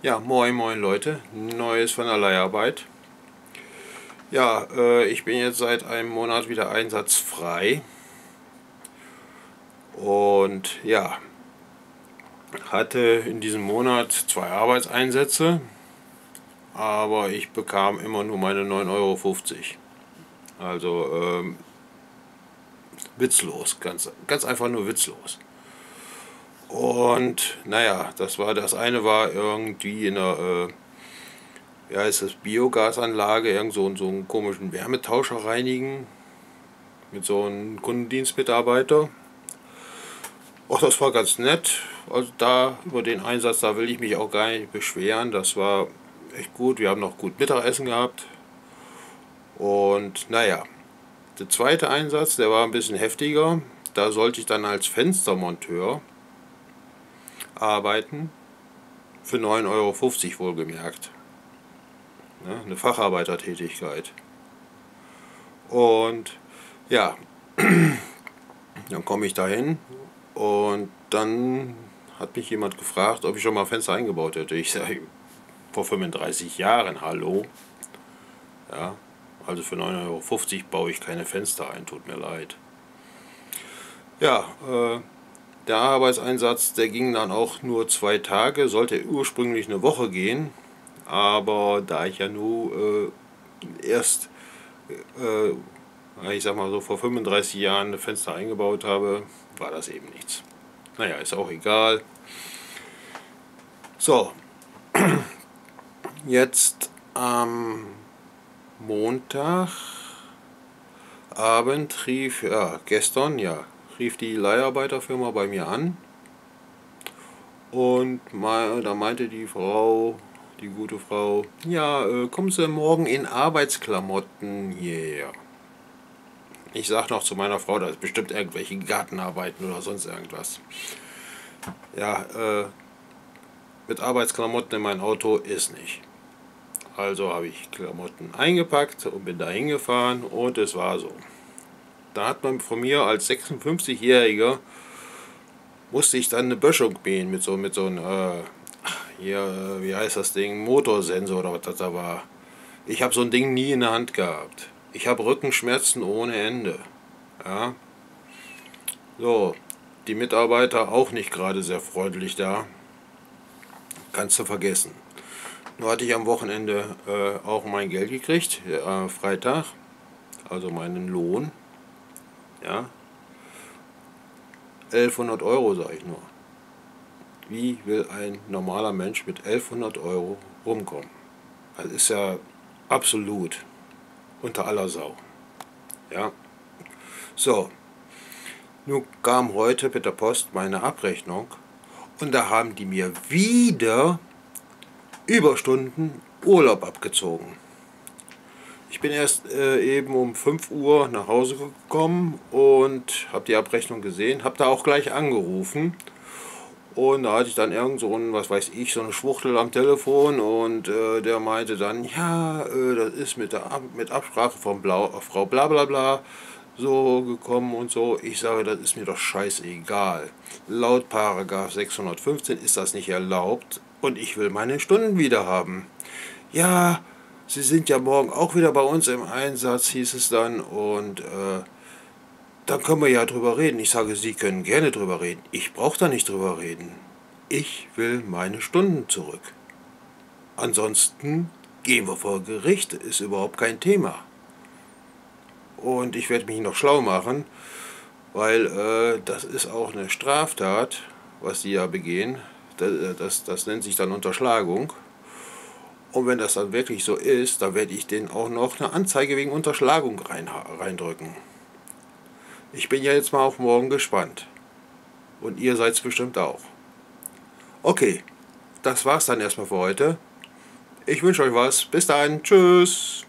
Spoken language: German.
Ja, moin moin Leute, Neues von der Leiharbeit. Ja, äh, ich bin jetzt seit einem Monat wieder einsatzfrei. Und ja, hatte in diesem Monat zwei Arbeitseinsätze, aber ich bekam immer nur meine 9,50 Euro. Also ähm, witzlos, ganz, ganz einfach nur witzlos. Und naja, das war das eine war irgendwie in einer, äh, ja, ist das Biogasanlage, irgend so, so einen komischen Wärmetauscher reinigen mit so einem Kundendienstmitarbeiter. Auch das war ganz nett. Also da über den Einsatz, da will ich mich auch gar nicht beschweren. Das war echt gut. Wir haben noch gut Mittagessen gehabt. Und naja, der zweite Einsatz, der war ein bisschen heftiger. Da sollte ich dann als Fenstermonteur arbeiten. Für 9,50 Euro wohlgemerkt. Ne, eine Facharbeitertätigkeit. Und ja, dann komme ich dahin und dann hat mich jemand gefragt, ob ich schon mal Fenster eingebaut hätte. Ich sage, vor 35 Jahren, hallo. Ja, also für 9,50 Euro baue ich keine Fenster ein, tut mir leid. Ja, äh, der Arbeitseinsatz, der ging dann auch nur zwei Tage, sollte ursprünglich eine Woche gehen, aber da ich ja nur äh, erst, äh, ich sag mal so, vor 35 Jahren ein Fenster eingebaut habe, war das eben nichts. Naja, ist auch egal. So, jetzt am Montag Abend rief, ja, gestern, ja, rief die Leiharbeiterfirma bei mir an und da meinte die Frau, die gute Frau, ja, äh, kommen Sie morgen in Arbeitsklamotten hierher. Ich sag noch zu meiner Frau, da ist bestimmt irgendwelche Gartenarbeiten oder sonst irgendwas. Ja, äh, mit Arbeitsklamotten in mein Auto ist nicht. Also habe ich Klamotten eingepackt und bin da hingefahren und es war so. Da hat man von mir als 56-Jähriger musste ich dann eine Böschung mähen mit so mit so einem äh, hier, wie heißt das Ding, Motorsensor oder was das da war. Ich habe so ein Ding nie in der Hand gehabt. Ich habe Rückenschmerzen ohne Ende. Ja. So, die Mitarbeiter auch nicht gerade sehr freundlich da. Kannst du vergessen. Nur hatte ich am Wochenende äh, auch mein Geld gekriegt, äh, Freitag, also meinen Lohn. Ja. 1100 Euro, sage ich nur. Wie will ein normaler Mensch mit 1100 Euro rumkommen? Das ist ja absolut unter aller Sau. Ja. So. Nun kam heute mit der Post meine Abrechnung und da haben die mir wieder Überstunden Urlaub abgezogen. Ich bin erst äh, eben um 5 Uhr nach Hause gekommen und habe die Abrechnung gesehen, habe da auch gleich angerufen. Und da hatte ich dann irgend so ein, was weiß ich, so eine Schwuchtel am Telefon und äh, der meinte dann, ja, äh, das ist mit der Ab mit Absprache von Blau Frau bla bla bla so gekommen und so. Ich sage, das ist mir doch scheißegal. Laut Paragraph 615 ist das nicht erlaubt und ich will meine Stunden wieder haben. Ja, Sie sind ja morgen auch wieder bei uns im Einsatz, hieß es dann, und äh, dann können wir ja drüber reden. Ich sage, Sie können gerne drüber reden. Ich brauche da nicht drüber reden. Ich will meine Stunden zurück. Ansonsten gehen wir vor Gericht, ist überhaupt kein Thema. Und ich werde mich noch schlau machen, weil äh, das ist auch eine Straftat, was die ja begehen. Das, das, das nennt sich dann Unterschlagung. Und wenn das dann wirklich so ist, dann werde ich denen auch noch eine Anzeige wegen Unterschlagung rein, reindrücken. Ich bin ja jetzt mal auf morgen gespannt. Und ihr seid es bestimmt auch. Okay, das war's dann erstmal für heute. Ich wünsche euch was. Bis dann. Tschüss.